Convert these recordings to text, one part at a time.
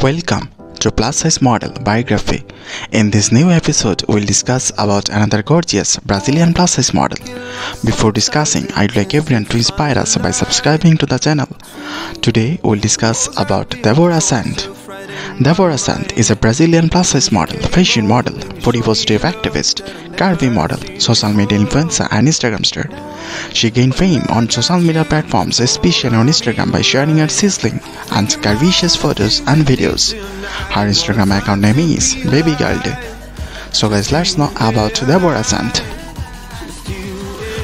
Welcome to Plus Size Model Biography. In this new episode, we'll discuss about another gorgeous Brazilian plus size model. Before discussing, I'd like everyone to inspire us by subscribing to the channel. Today, we'll discuss about Deborah Sant. Deborah Sant is a Brazilian plus size model, fashion model, body positive activist, curvy model, social media influencer, and Instagram star. She gained fame on social media platforms, especially on Instagram, by sharing her sizzling and curvaceous photos and videos. Her Instagram account name is Baby Girl So, guys, let's know about Deborah Sant.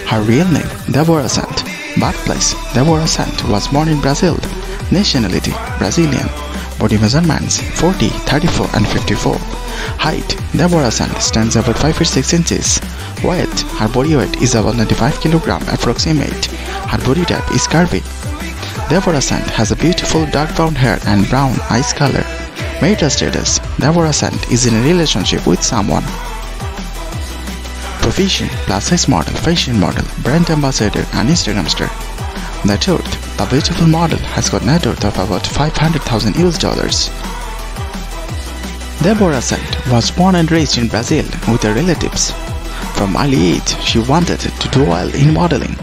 Her real name, Deborah Sant. Birthplace, Deborah Sant was born in Brazil. Nationality, Brazilian. Body measurements 40, 34 and 54. Height Deborah Sant stands about 5 feet 6 inches. Weight Her body weight is about 95 kg approximate. Her body type is curvy. Deborah Sant has a beautiful dark brown hair and brown eyes color. Marital status Deborah Sant is in a relationship with someone. Profession plus size model, fashion model, brand ambassador, and Instagram star. Net worth The beautiful model has got net worth of about 500,000 US dollars. Deborah Sant was born and raised in Brazil with her relatives. From early age, she wanted to do well in modeling.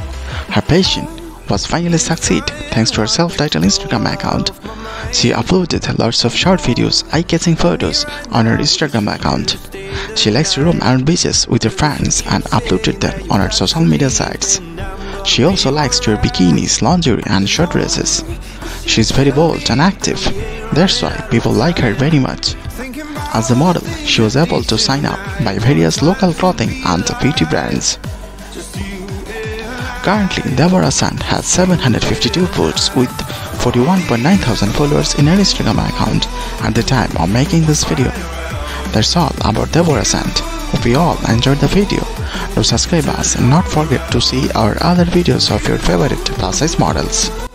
Her passion was finally succeed thanks to her self-titled Instagram account. She uploaded lots of short videos, eye-catching photos on her Instagram account. She likes to roam around beaches with her friends and uploaded them on her social media sites. She also likes to wear bikinis, lingerie, and short dresses. She is very bold and active. That's why people like her very much. As a model, she was able to sign up by various local clothing and beauty brands. Currently, Deborah Sant has 752 posts with 41.9 thousand followers in her Instagram account at the time of making this video. That's all about Deborah Sant. Hope you all enjoyed the video. Do subscribe us and not forget to see our other videos of your favorite plus size models.